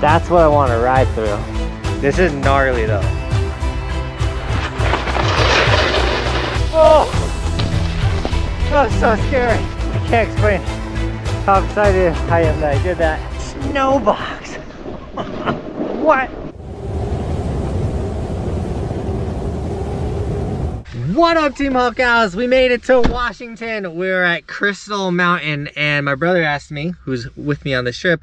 That's what I want to ride through. This is gnarly though. Oh! That was so scary. I can't explain how excited I am that I did that. Snow box. what? What up, Team Outcast? We made it to Washington. We're at Crystal Mountain, and my brother asked me, who's with me on this trip,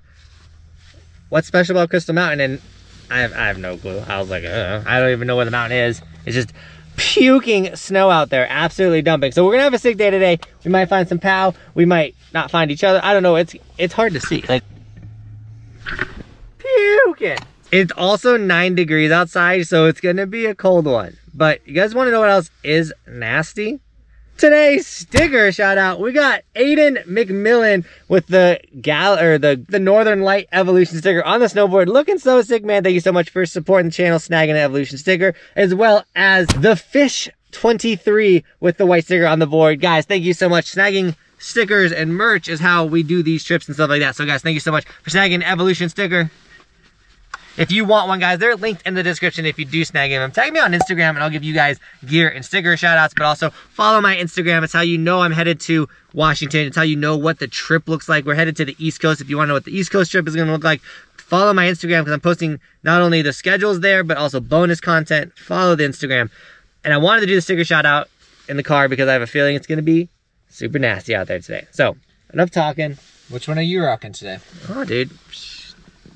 what's special about Crystal Mountain? And I have, I have no clue. I was like, uh, I don't even know where the mountain is. It's just puking snow out there, absolutely dumping. So we're gonna have a sick day today. We might find some POW. We might not find each other. I don't know. It's it's hard to see. Like puking. It's also nine degrees outside, so it's gonna be a cold one. But you guys want to know what else is nasty? Today's sticker shout out. We got Aiden McMillan with the gal or the, the Northern Light Evolution sticker on the snowboard. Looking so sick, man. Thank you so much for supporting the channel, snagging Evolution sticker, as well as the Fish 23 with the white sticker on the board. Guys, thank you so much. Snagging stickers and merch is how we do these trips and stuff like that. So guys, thank you so much for snagging Evolution sticker. If you want one, guys, they're linked in the description if you do snag them. Tag me on Instagram and I'll give you guys gear and sticker shout outs, but also follow my Instagram. It's how you know I'm headed to Washington. It's how you know what the trip looks like. We're headed to the East Coast. If you want to know what the East Coast trip is going to look like, follow my Instagram because I'm posting not only the schedules there, but also bonus content. Follow the Instagram. And I wanted to do the sticker shout out in the car because I have a feeling it's going to be super nasty out there today. So, enough talking. Which one are you rocking today? Oh, dude.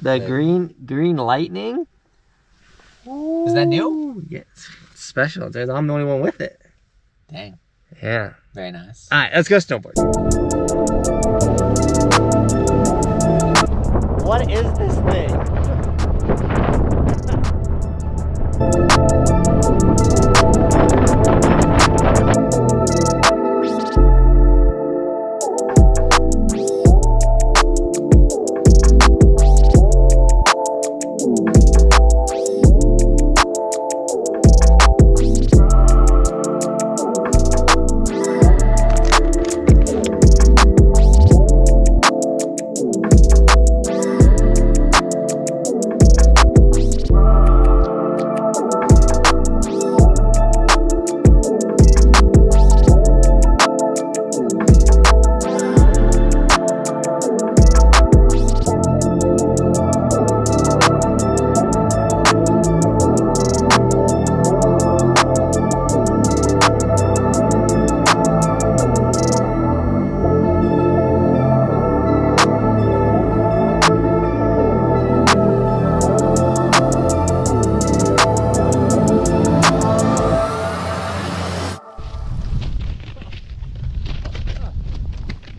The green green lightning. Is that new? Yes. It's special. Dude. I'm the only one with it. Dang. Yeah. Very nice. All right, let's go snowboard. What is this thing?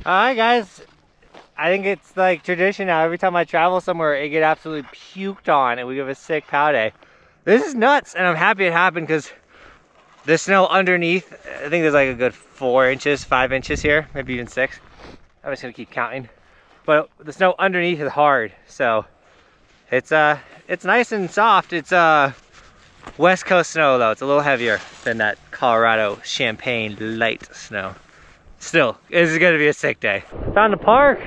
All right, guys. I think it's like tradition now. Every time I travel somewhere, it get absolutely puked on, and we have a sick pow day. This is nuts, and I'm happy it happened because the snow underneath. I think there's like a good four inches, five inches here, maybe even six. I'm just gonna keep counting. But the snow underneath is hard, so it's uh, it's nice and soft. It's uh, West Coast snow though. It's a little heavier than that Colorado Champagne light snow. Still, this is gonna be a sick day. Found a park.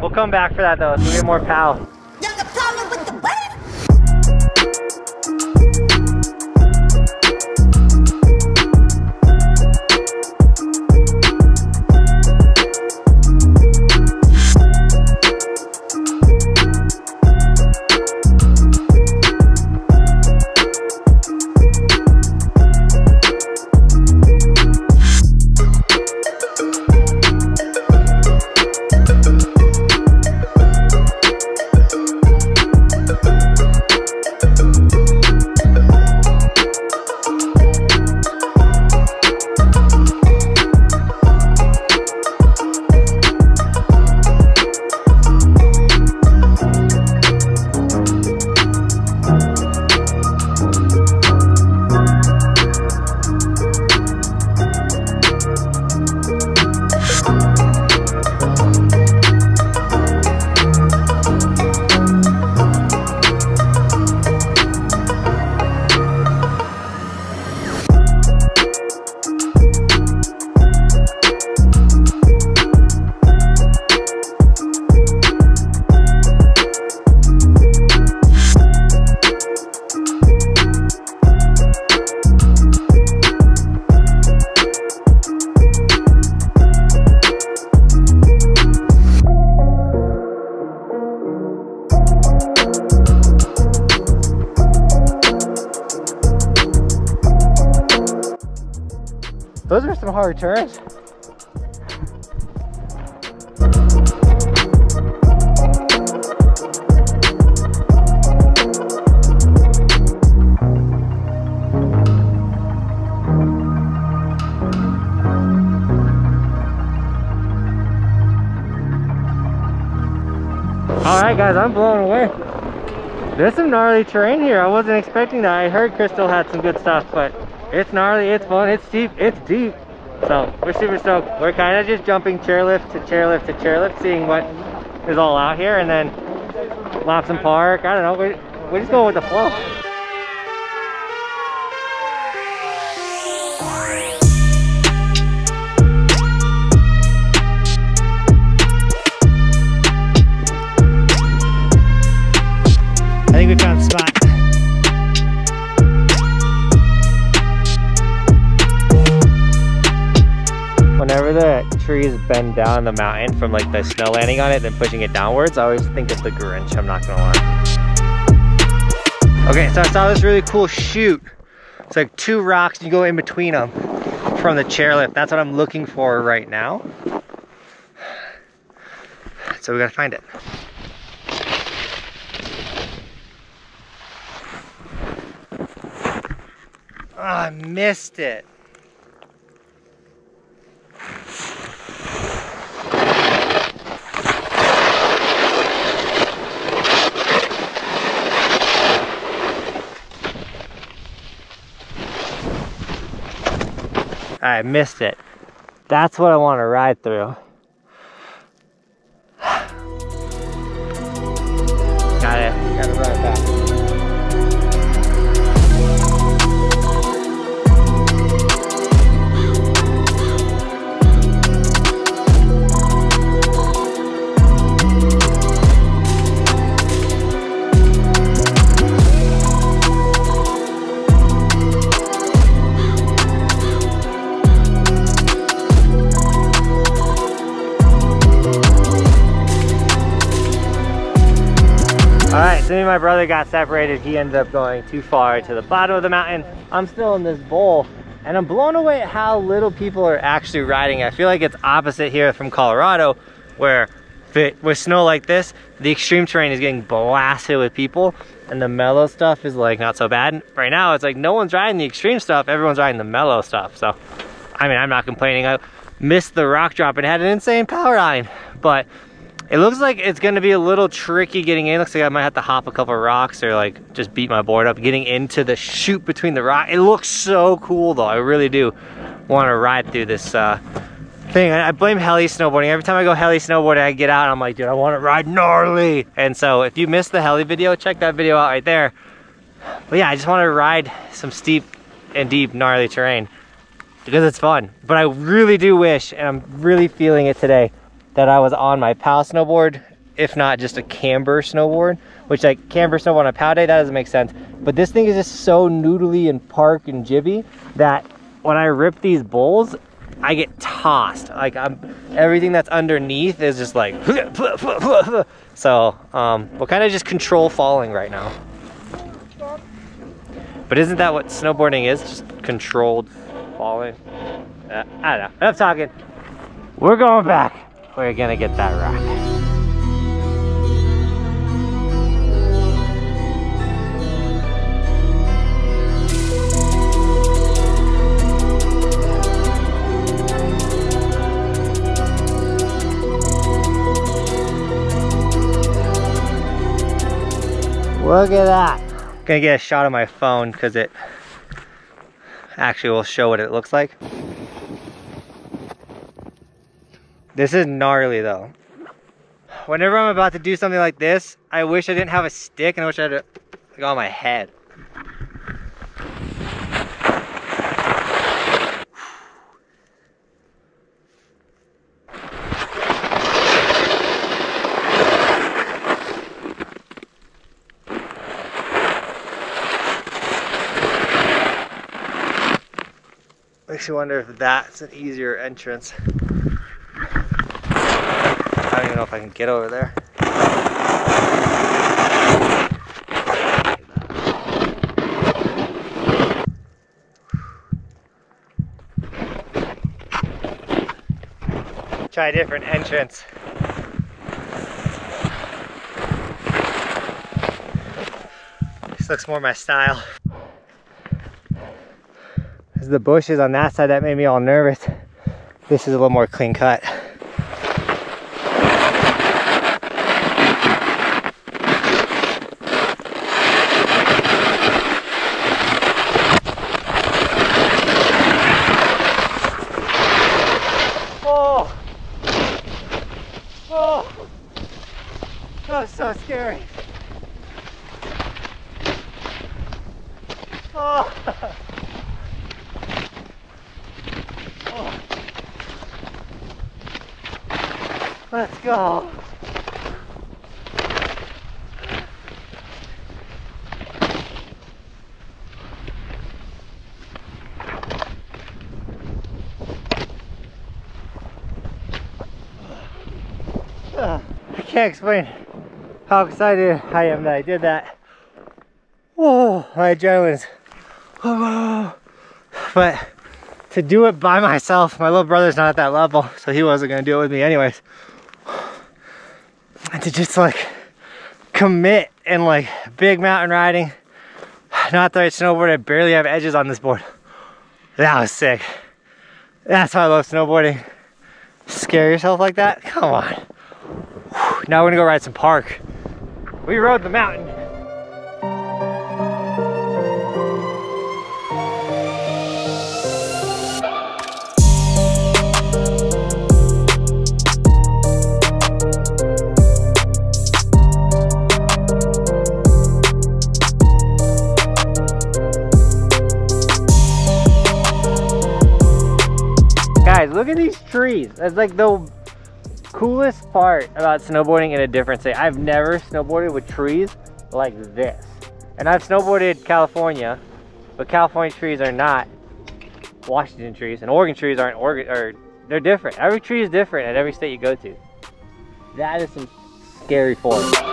We'll come back for that though, so we get more pow. Hard turns. All right, guys, I'm blown away. There's some gnarly terrain here. I wasn't expecting that. I heard Crystal had some good stuff, but it's gnarly, it's fun, it's steep, it's deep. So we're super stoked. We're kind of just jumping chairlift to chairlift to chairlift, seeing what is all out here, and then Lobson Park. I don't know. We we're just going with the flow. I think we found a spot. Whenever the trees bend down the mountain from like the snow landing on it, and pushing it downwards, I always think of the Grinch, I'm not gonna lie. Okay, so I saw this really cool chute. It's like two rocks, you go in between them from the chairlift. That's what I'm looking for right now. So we gotta find it. Oh, I missed it. I missed it. That's what I want to ride through. Got it. Gotta ride back. My brother got separated. He ended up going too far to the bottom of the mountain. I'm still in this bowl and I'm blown away at how little people are actually riding. I feel like it's opposite here from Colorado where with snow like this, the extreme terrain is getting blasted with people and the mellow stuff is like not so bad. Right now, it's like no one's riding the extreme stuff, everyone's riding the mellow stuff. So, I mean, I'm not complaining. I missed the rock drop and had an insane power line, but it looks like it's gonna be a little tricky getting in. Looks like I might have to hop a couple rocks or like just beat my board up getting into the chute between the rock. It looks so cool though. I really do want to ride through this uh, thing. I I blame heli snowboarding. Every time I go heli snowboarding, I get out and I'm like, dude, I want to ride gnarly. And so if you missed the heli video, check that video out right there. But yeah, I just want to ride some steep and deep gnarly terrain because it's fun. But I really do wish, and I'm really feeling it today, that I was on my pow snowboard, if not just a camber snowboard, which like camber snowboard on a pow day, that doesn't make sense. But this thing is just so noodly and park and jibby that when I rip these bowls, I get tossed. Like I'm, everything that's underneath is just like, so um, we're kind of just control falling right now. But isn't that what snowboarding is? Just controlled falling? Uh, I don't know. Enough talking. We're going back. We're gonna get that rock. Look at that. Gonna get a shot of my phone because it actually will show what it looks like. This is gnarly though. Whenever I'm about to do something like this, I wish I didn't have a stick and I wish I had it like on my head. Makes you wonder if that's an easier entrance. I don't even know if I can get over there. try a different entrance. This looks more my style. Is the bushes on that side that made me all nervous. This is a little more clean cut. Oh! Oh! That was so scary. Oh! Oh. Let's go. I can't explain how excited I am that I did that. Whoa, my adrenaline's. But to do it by myself, my little brother's not at that level, so he wasn't gonna do it with me anyways. And to just like commit and like big mountain riding, not that I snowboard, I barely have edges on this board. That was sick. That's why I love snowboarding. Scare yourself like that? Come on. Now we're gonna go ride some park. We rode the mountain. At these trees. That's like the coolest part about snowboarding in a different state. I've never snowboarded with trees like this. And I've snowboarded California, but California trees are not Washington trees, and Oregon trees aren't Oregon, or they're different. Every tree is different at every state you go to. That is some scary forest.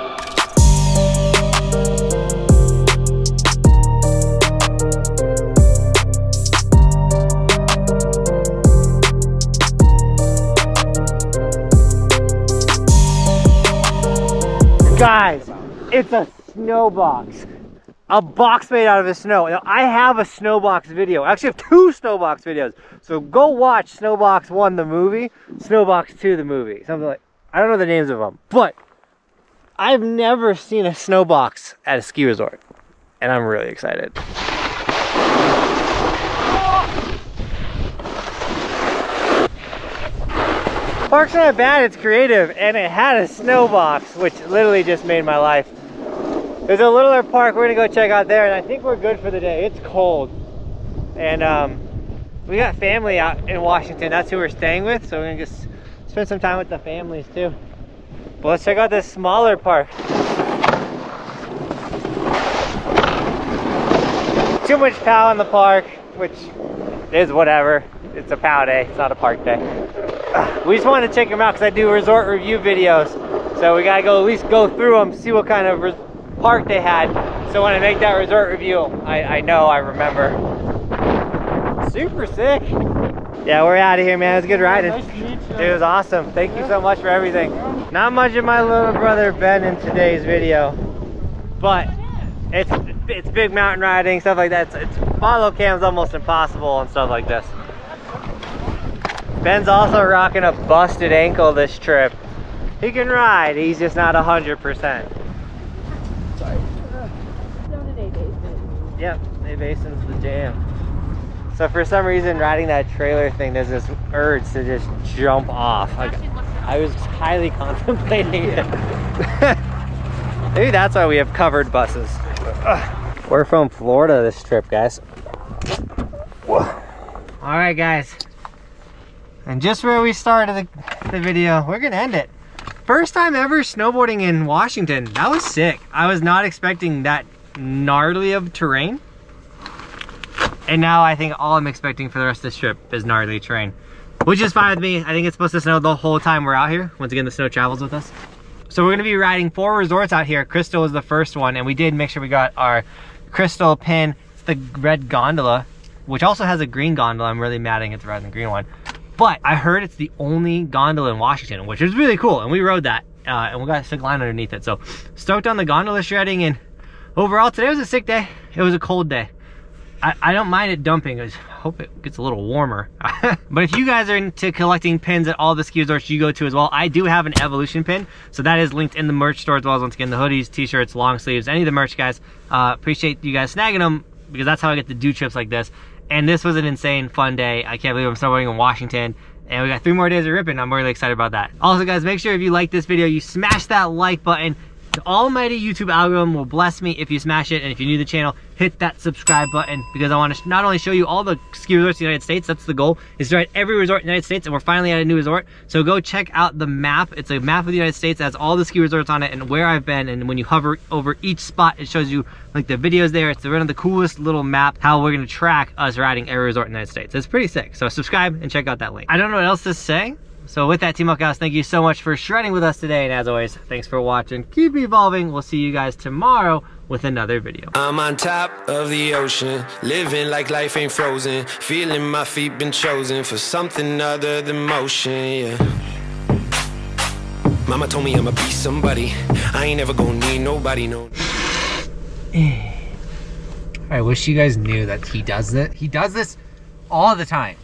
Guys, it's a snow box. A box made out of the snow. Now, I have a Snowbox video. I actually have two Snowbox videos. So go watch Snowbox 1, the movie, Snowbox 2, the movie. Something like, I don't know the names of them, but I've never seen a Snowbox at a ski resort. And I'm really excited. Park's not bad, it's creative, and it had a snow box, which literally just made my life. There's a littler park we're gonna go check out there, and I think we're good for the day. It's cold. And um, we got family out in Washington, that's who we're staying with, so we're gonna just spend some time with the families too. But let's check out this smaller park. Too much pow in the park, which is whatever. It's a pow day, it's not a park day. We just wanted to check them out because I do resort review videos. So we gotta go at least go through them, see what kind of park they had. So when I make that resort review, I, I know, I remember. Super sick. Yeah, we're out of here, man. It was good riding. It was awesome. Thank you so much for everything. Not much of my little brother Ben in today's video, but it's it's big mountain riding, stuff like that. It's, it's follow cam's almost impossible and stuff like this. Ben's also rocking a busted ankle this trip. He can ride, he's just not 100%. Yep, A Basin's the jam. So for some reason, riding that trailer thing, there's this urge to just jump off. Like, I was highly contemplating it. Maybe that's why we have covered buses. We're from Florida this trip, guys. All right, guys. And just where we started the, the video, we're gonna end it. First time ever snowboarding in Washington. That was sick. I was not expecting that gnarly of terrain. And now I think all I'm expecting for the rest of this trip is gnarly terrain. Which is fine with me. I think it's supposed to snow the whole time we're out here. Once again, the snow travels with us. So we're gonna be riding four resorts out here. Crystal is the first one, and we did make sure we got our Crystal pin. The red gondola, which also has a green gondola. I'm really mad I get to ride the green one. But I heard it's the only gondola in Washington, which is really cool. And we rode that, uh, and we got a sick line underneath it. So stoked on the gondola shredding. And overall, today was a sick day. It was a cold day. I, I don't mind it dumping. I hope it gets a little warmer. but if you guys are into collecting pins at all the ski resorts you go to as well, I do have an Evolution pin. So that is linked in the merch store as well as once again the hoodies, t-shirts, long sleeves, any of the merch guys. Uh, appreciate you guys snagging them because that's how I get to do trips like this. And this was an insane fun day. I can't believe I'm snowboarding in Washington. And we got three more days of ripping. I'm really excited about that. Also guys, make sure if you like this video, you smash that like button. The almighty YouTube algorithm will bless me if you smash it. And if you're new to the channel, hit that subscribe button because I want to not only show you all the ski resorts in the United States, that's the goal, is to ride every resort in the United States. And we're finally at a new resort. So go check out the map. It's a map of the United States that has all the ski resorts on it and where I've been. And when you hover over each spot, it shows you like the videos there. It's one of the coolest little map, how we're going to track us riding every resort in the United States. It's pretty sick. So subscribe and check out that link. I don't know what else to say. So with that, Team Outcast, thank you so much for shredding with us today. And as always, thanks for watching. Keep evolving. We'll see you guys tomorrow with another video. I'm on top of the ocean, living like life ain't frozen. Feeling my feet been chosen for something other than motion, yeah. Mama told me I'ma be somebody. I ain't ever gonna need nobody, no. I wish you guys knew that he does it. He does this all the time.